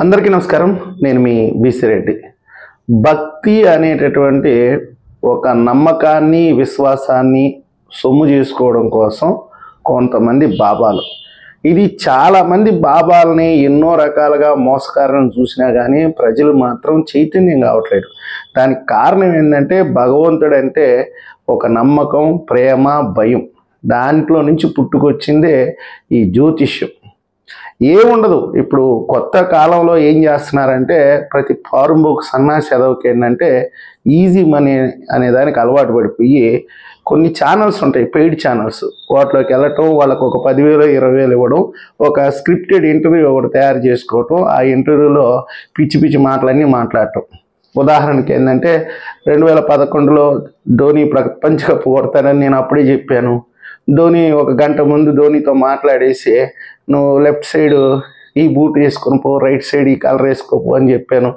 అందరికీ నమస్కారం. నేను మీ బీసీ రెడ్డి. భక్తి అనేటటువంటి ఒక నమ్మకాన్ని విశ్వాసాన్ని సొమ్ము చేసుకోవడం కోసం కొంతమంది బాబాలు. ఇది చాలామంది బాబాలని ఎన్నో రకాలుగా మోసకారాలను చూసినా కానీ ప్రజలు మాత్రం చైతన్యం కావట్లేదు. దానికి కారణం ఏంటంటే భగవంతుడు అంటే ఒక నమ్మకం ప్రేమ భయం. దాంట్లో నుంచి పుట్టుకొచ్చిందే ఈ జ్యోతిష్యం. ఏముండదు. ఇప్పుడు కొత్త కాలంలో ఏం చేస్తున్నారంటే ప్రతి ఫారుంబోకు సన్నాసి చదవకి ఏంటంటే ఈజీ మనీ అనే దానికి అలవాటు పడిపోయి కొన్ని ఛానల్స్ ఉంటాయి పెయిడ్ ఛానల్స్. వాటిలోకి వెళ్ళటం వాళ్ళకు ఒక పదివేలు ఇరవై వేలు ఇవ్వడం ఒక స్క్రిప్టెడ్ ఇంటర్వ్యూ ఒకటి తయారు చేసుకోవటం ఆ ఇంటర్వ్యూలో పిచ్చి పిచ్చి మాటలన్నీ మాట్లాడటం. ఉదాహరణకి ఏంటంటే రెండు వేల పదకొండులో ధోని ప్రపంచ కప్ కొడతానని నేను అప్పుడే చెప్పాను. ధోని ఒక గంట ముందు ధోనితో మాట్లాడేసి నువ్వు లెఫ్ట్ సైడ్ ఈ బూట్ వేసుకొని పో రైట్ సైడ్ ఈ కలర్ వేసుకోపో అని చెప్పాను.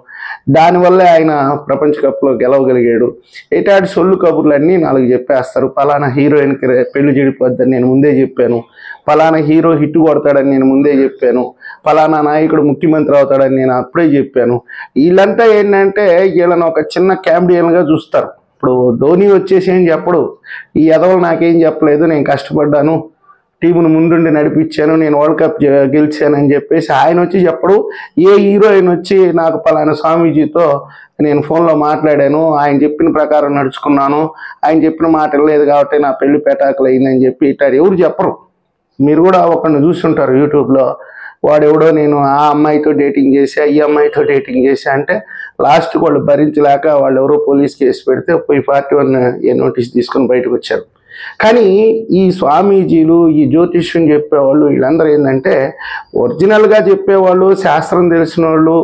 దానివల్లే ఆయన ప్రపంచ కప్లో గెలవగలిగాడు. ఇటాటి సొల్లు కబుర్లు అన్నీ నాలుగు చెప్పేస్తారు. పలానా హీరోయిన్కి పెళ్ళి చెడిపోద్దని నేను ముందే చెప్పాను. పలానా హీరో హిట్ కొడతాడని నేను ముందే చెప్పాను. పలానా నాయకుడు ముఖ్యమంత్రి అవుతాడని నేను అప్పుడే చెప్పాను. వీళ్ళంతా ఏంటంటే వీళ్ళని ఒక చిన్న క్యామ్డియన్గా చూస్తారు. ఇప్పుడు ధోని వచ్చేసి ఏం చెప్పడు. ఈ ఎదవలు నాకేం చెప్పలేదు నేను కష్టపడ్డాను. టీమును ముందుండి నడిపించాను నేను వరల్డ్ కప్ గెలిచానని చెప్పేసి ఆయన వచ్చి చెప్పడు. ఏ హీరోయిన్ వచ్చి నాకు పలానా స్వామీజీతో నేను ఫోన్లో మాట్లాడాను ఆయన చెప్పిన ప్రకారం నడుచుకున్నాను ఆయన చెప్పిన మాట లేదు కాబట్టి నా పెళ్ళి పెటాకులు అయిందని చెప్పి ఇట్టారు ఎవరు చెప్పరు. మీరు కూడా ఒకరిని చూసుంటారు యూట్యూబ్లో. వాడెవడో నేను ఆ అమ్మాయితో డేటింగ్ చేసి ఈ అమ్మాయితో డేటింగ్ చేసి అంటే లాస్ట్కి వాళ్ళు భరించలేక వాళ్ళు ఎవరో పోలీస్ కేసు పెడితే పోయి పార్టీ వన్ ఏ నోటీస్ తీసుకొని బయటకు వచ్చారు. కానీ ఈ స్వామీజీలు ఈ జ్యోతిష్యం చెప్పేవాళ్ళు వీళ్ళందరూ ఏంటంటే ఒరిజినల్గా చెప్పేవాళ్ళు శాస్త్రం తెలిసిన వాళ్ళు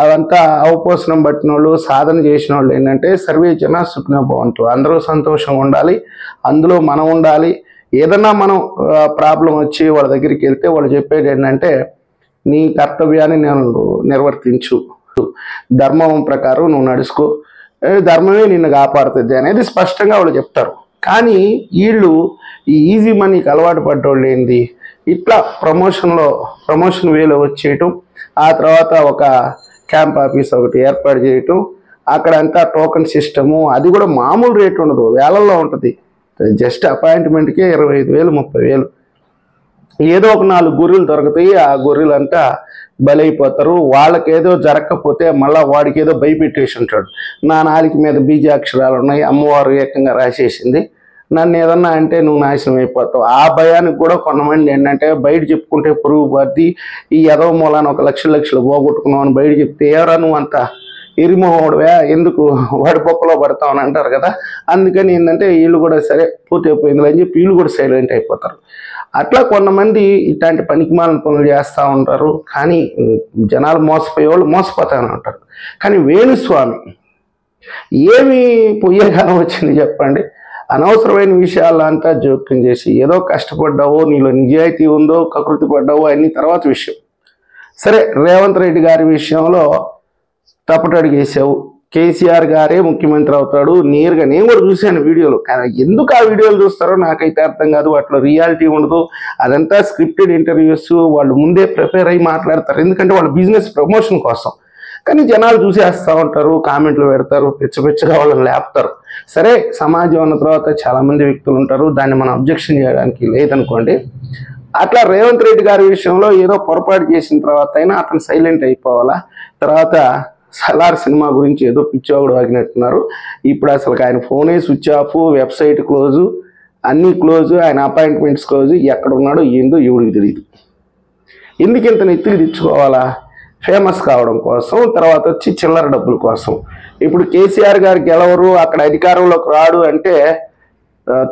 అదంతా అవపోసనం పట్టిన వాళ్ళు సాధన చేసిన వాళ్ళు ఏంటంటే సర్వే జన సుఖ్న భవంతు అందరూ సంతోషంగా ఉండాలి అందులో మనం ఉండాలి. ఏదన్నా మనం ప్రాబ్లం వచ్చి వాళ్ళ దగ్గరికి వెళ్తే వాళ్ళు చెప్పేది ఏంటంటే నీ కర్తవ్యాన్ని నేను నిర్వర్తించు. ధర్మం ప్రకారం నువ్వు నడుచుకో. ధర్మమే నిన్ను కాపాడుతుంది అనేది స్పష్టంగా వాళ్ళు చెప్తారు. కానీ వీళ్ళు ఈ ఈజీ మనీకి అలవాటు పడ్డోళ్ళు ఏంది? ఇట్లా ప్రమోషన్లో ప్రమోషన్ వేలో వచ్చేయటం ఆ తర్వాత ఒక క్యాంప్ ఆఫీస్ ఒకటి ఏర్పాటు చేయటం అక్కడంతా టోకన్ సిస్టము అది కూడా మామూలు రేట్ ఉండదు వేలల్లో ఉంటుంది. జస్ట్ అపాయింట్మెంట్కే ఇరవై ఐదు వేలు ముప్పై వేలు. ఏదో ఒక నాలుగు గొర్రెలు దొరుకుతాయి ఆ గొర్రెలంతా బలైపోతారు. వాళ్ళకేదో జరగకపోతే మళ్ళీ వాడికి ఏదో భయపెట్టేసి ఉంటాడు నా నాలుగు మీద బీజాక్షరాలు ఉన్నాయి అమ్మవారు ఏకంగా రాసేసింది. నన్ను ఏదన్నా అంటే నువ్వు నాశనం అయిపోతావు. ఆ భయానికి కూడా కొంతమంది ఏంటంటే బయట చెప్పుకుంటే పురుగు పద్ది ఈ ఎదవ మూలాన ఒక లక్షల లక్షలు పోగొట్టుకున్నావు అని బయట చెప్తే ఎవరా నువ్వు అంత ఎరిమోహోడువే ఎందుకు వడిపొక్కలో పడతావు అని అంటారు కదా. అందుకని ఏంటంటే వీళ్ళు కూడా సరే పూర్తి అయిపోయింది అని చెప్పి వీళ్ళు కూడా సైలెంట్ అయిపోతారు. అట్లా కొంతమంది ఇట్లాంటి పనికిమాలిన పనులు చేస్తూ ఉంటారు. కానీ జనాలు మోసపోయే వాళ్ళు మోసపోతానే ఉంటారు. కానీ వేణుస్వామి ఏమి పొయ్యే వచ్చింది చెప్పండి. అనవసరమైన విషయాలంతా జోక్యం చేసి ఏదో కష్టపడ్డావో నీలో నిజాయితీ ఉందో కకృతి పడ్డావో అన్ని తర్వాత విషయం. సరే రేవంత్ రెడ్డి గారి విషయంలో తప్పటడుగు వేసావు కేసీఆర్ గారే ముఖ్యమంత్రి అవుతాడు. నేరుగా నేను కూడా చూశాను వీడియోలు. కానీ ఎందుకు ఆ వీడియోలు చూస్తారో నాకైతే అర్థం కాదు. వాటిలో రియాలిటీ ఉండదు. అదంతా స్క్రిప్టెడ్ ఇంటర్వ్యూస్. వాళ్ళు ముందే ప్రిపేర్ అయ్యి మాట్లాడతారు. ఎందుకంటే వాళ్ళ బిజినెస్ ప్రమోషన్ కోసం. కానీ జనాలు చూసేస్తూ ఉంటారు. కామెంట్లు పెడతారు. పిచ్చ పిచ్చగా వాళ్ళని లేపుతారు. సరే సమాజం అన్న తర్వాత చాలామంది వ్యక్తులు ఉంటారు. దాన్ని మనం అబ్జెక్షన్ చేయడానికి లేదనుకోండి. అట్లా రేవంత్ రెడ్డి గారి విషయంలో ఏదో పొరపాటు చేసిన తర్వాత అయినా అతను సైలెంట్ అయిపోవాలా? తర్వాత సలార్ సినిమా గురించి ఏదో పిచ్చోగుడు వాగినట్టున్నారు ఇప్పుడు అసలు ఆయన ఫోనే స్విచ్ ఆఫ్ వెబ్సైట్ క్లోజు అన్నీ క్లోజు ఆయన అపాయింట్మెంట్స్ క్లోజు ఎక్కడ ఉన్నాడో ఏందో ఎవడికి తెలియదు ఎందుకు ఇంత నెత్తికి తెచ్చుకోవాలా? ఫేమస్ కావడం కోసం తర్వాత వచ్చి చిల్లర డబ్బుల కోసం. ఇప్పుడు కేసీఆర్ గారు గెలవరు అక్కడ అధికారంలోకి రాడు అంటే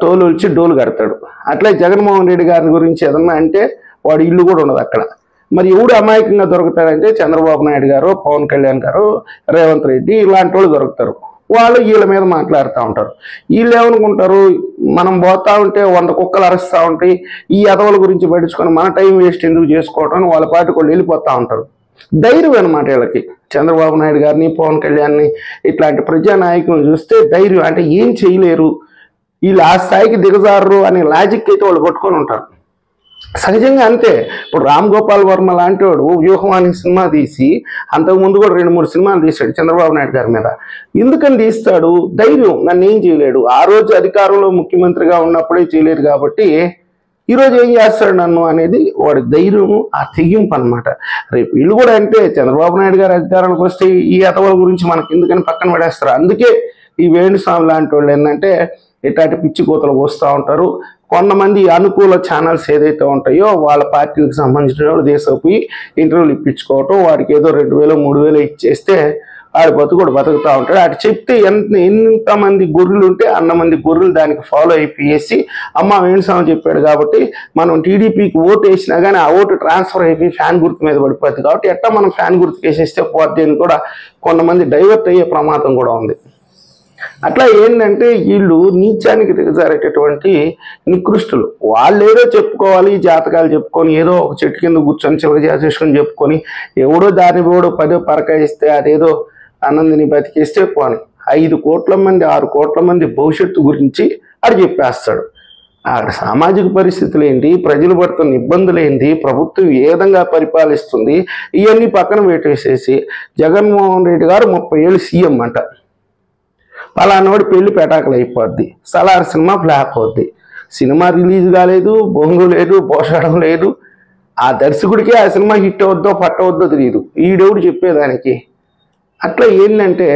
తోలు వచ్చి డోలు కడతాడు. అట్లే జగన్మోహన్ రెడ్డి గారి గురించి ఏదన్నా అంటే వాడు ఇల్లు కూడా ఉండదు అక్కడ. మరి ఎవడు అమాయకంగా దొరుకుతాడంటే చంద్రబాబు నాయుడు గారు పవన్ కళ్యాణ్ గారు రేవంత్ రెడ్డి ఇలాంటి వాళ్ళు దొరుకుతారు. వాళ్ళు వీళ్ళ మీద మాట్లాడుతూ ఉంటారు. వీళ్ళు ఏమనుకుంటారు? మనం పోతా ఉంటే వంద కుక్కలు అరుస్తూ ఉంటాయి. ఈ అదవుల గురించి పట్టించుకొని మన టైం వేస్ట్ ఎందుకు చేసుకోవటం వాళ్ళ పాటికి వాళ్ళు వెళ్ళిపోతూ ఉంటారు. ధైర్యం అనమాట వీళ్ళకి. చంద్రబాబు నాయుడు గారిని పవన్ కళ్యాణ్ని ఇట్లాంటి ప్రజానాయకులను చూస్తే ధైర్యం. అంటే ఏం చేయలేరు. వీళ్ళు ఆ స్థాయికి దిగజారరు అనే లాజిక్ అయితే వాళ్ళు పట్టుకొని ఉంటారు. సహజంగా అంతే. ఇప్పుడు రామ్ గోపాల్ వర్మ లాంటి వాడు వ్యూహం అనే సినిమా తీసి అంతకుముందు కూడా రెండు మూడు సినిమాలు తీశాడు చంద్రబాబు నాయుడు గారి మీద. ఎందుకని తీస్తాడు? ధైర్యం. నన్ను ఏం చేయలేడు. ఆ రోజు అధికారంలో ముఖ్యమంత్రిగా ఉన్నప్పుడే చేయలేరు కాబట్టి ఈరోజు ఏం చేస్తాడు నన్ను అనేది వాడి ధైర్యం ఆ తెగింపు అనమాట రేపు వీళ్ళు కూడా అంటే చంద్రబాబు నాయుడు గారు అధికారానికి వస్తే ఈ అతవల గురించి మనకి ఎందుకని పక్కన పడేస్తారు? అందుకే ఈ వేణుస్వామి లాంటి వాళ్ళు ఏంటంటే ఇట్లాంటి పిచ్చి కూతలు పోస్తూ ఉంటారు. కొంతమంది అనుకూల ఛానల్స్ ఏదైతే ఉంటాయో వాళ్ళ పార్టీలకు సంబంధించిన వాళ్ళు దేశపోయి ఇంటర్వ్యూలు ఇప్పించుకోవటం వాడికి ఏదో రెండు వేలు మూడు వేలు ఇచ్చేస్తే ఆడి బతుకుడు బతుకుతూ ఉంటాడు. అటు చెప్తే ఎంత ఎంతమంది గొర్రెలు ఉంటే అన్నమంది గొర్రెలు దానికి ఫాలో అయిపోయేసి అమ్మ వేణుస్వామి చెప్పాడు కాబట్టి మనం టీడీపీకి ఓటు వేసినా కానీ ఆ ఓటు ట్రాన్స్ఫర్ అయిపోయి ఫ్యాన్ గుర్తు మీద పడిపోద్ది కాబట్టి ఎట్టా మనం ఫ్యాన్ గుర్తుకు వేసేస్తే పోద్ది అని కూడా కొంతమంది డైవర్ట్ అయ్యే ప్రమాదం కూడా ఉంది. అట్లా ఏంటంటే వీళ్ళు నీచానికి దిగజారేటటువంటి నికృష్టులు. వాళ్ళు ఏదో చెప్పుకోవాలి జాతకాలు చెప్పుకొని ఏదో ఒక చెట్టు కింద కూర్చొని చివరి చేసుకొని చెప్పుకొని ఎవడో దాని ఎవడో పదో పరకాయిస్తే అదేదో ఆనందిని బతికేస్తే పోని. ఐదు కోట్ల మంది ఆరు కోట్ల మంది భవిష్యత్తు గురించి అది చెప్పేస్తాడు. అక్కడ సామాజిక పరిస్థితులు ఏంటి ప్రజలు పడుతున్న ఇబ్బందులు ఏంటి ప్రభుత్వం ఏ విధంగా పరిపాలిస్తుంది ఇవన్నీ పక్కన పెట్టేసేసి జగన్మోహన్ రెడ్డి గారు ముప్పై ఏళ్ళు సీఎం అంట. పలానోడి పెళ్ళి పెటాకులు అయిపోద్ది. సలార్ సినిమా ఫ్లాప్ అవుద్ది. సినిమా రిలీజ్ కాలేదు బొంగు లేదు పోషడం లేదు. ఆ దర్శకుడికి ఆ సినిమా హిట్ అవుద్దో పట్టవద్దో తెలియదు ఈడెవుడు చెప్పేదానికి? అట్లా ఏంటంటే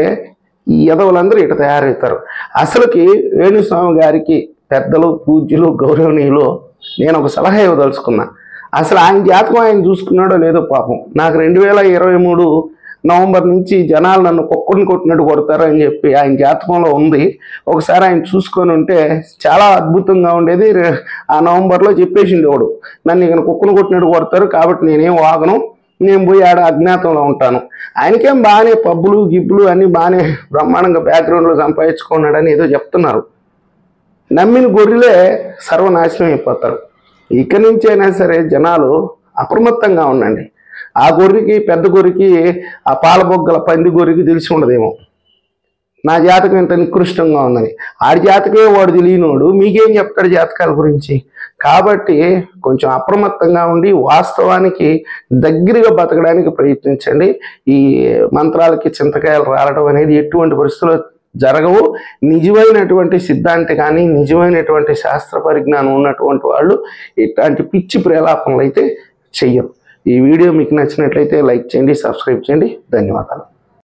ఈ యదవులందరూ ఇట తయారవుతారు. అసలుకి వేణుస్వామి గారికి పెద్దలు పూజ్యులు గౌరవనీయులు నేను ఒక సలహా ఇవ్వదలుచుకున్నా. అసలు ఆయన జాతకం ఆయన చూసుకున్నాడో లేదో పాపం. నాకు రెండు వేల ఇరవై మూడు నవంబర్ నుంచి జనాలు నన్ను కుక్కని కొట్టినట్టు కొడతారు అని చెప్పి ఆయన జాతకంలో ఉంది. ఒకసారి ఆయన చూసుకొని ఉంటే చాలా అద్భుతంగా ఉండేది. ఆ నవంబర్లో చెప్పేసింది వాడు నన్ను ఇక కుక్కను కొట్టినట్టు కొడతారు కాబట్టి నేనేం వాగను నేను పోయి ఆడ అజ్ఞాతంలో ఉంటాను. ఆయనకేం బాగానే పబ్బులు గిబ్బులు అన్నీ బాగానే బ్రహ్మాండంగా బ్యాక్గ్రౌండ్లో సంపాదించుకున్నాడని ఏదో చెప్తున్నారు. నమ్మిన గొర్రెలే సర్వనాశనం అయిపోతారు. ఇక నుంచైనా సరే జనాలు అప్రమత్తంగా ఉండండి. ఆ గొర్రెకి పెద్ద గొర్రెకి ఆ పాలబొగ్గల పంది గొర్రెకి తెలిసి ఉండదేమో. నా జాతకం ఇంత నికృష్టంగా ఉందని. ఆడి జాతకమే వాడు తెలియనోడు మీకేం చెప్తాడు జాతకాల గురించి? కాబట్టి కొంచెం అప్రమత్తంగా ఉండి వాస్తవానికి దగ్గరగా బతకడానికి ప్రయత్నించండి. ఈ మంత్రాలకి చింతకాయలు రాలడం అనేది ఎటువంటి పరిస్థితుల్లో జరగవు. నిజమైనటువంటి సిద్ధాంతి కానీ నిజమైనటువంటి శాస్త్ర పరిజ్ఞానం ఉన్నటువంటి వాళ్ళు ఇట్లాంటి పిచ్చి ప్రేలాపనలు అయితే చెయ్యరు. ఈ వీడియో మీకు నచ్చినట్లయితే లైక్ చేయండి సబ్స్క్రైబ్ చేయండి. ధన్యవాదాలు.